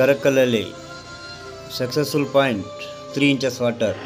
ಕರಕಲಲ್ಲಿ successful point three inches water